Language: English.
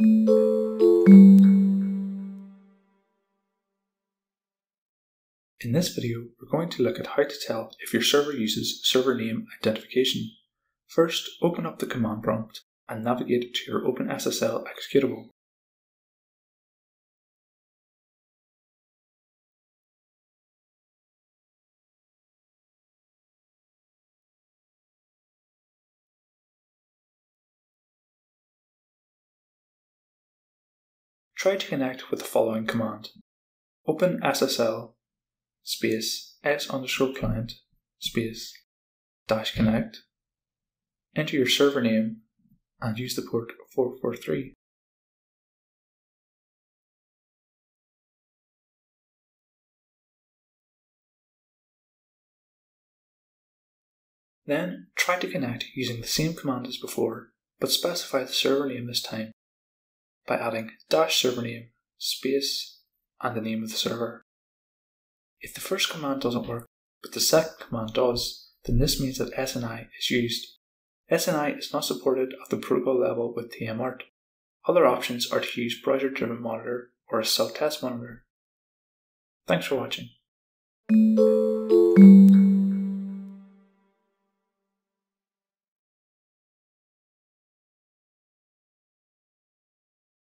In this video, we're going to look at how to tell if your server uses server name identification. First, open up the command prompt and navigate to your OpenSSL executable. Try to connect with the following command. Open SSL space s underscore client space dash connect. Enter your server name and use the port 443. Then try to connect using the same command as before, but specify the server name this time by adding dash server name space and the name of the server. If the first command doesn't work, but the second command does, then this means that SNI is used. SNI is not supported at the protocol level with TMART. Other options are to use browser driven monitor or a self test monitor. Thanks for watching.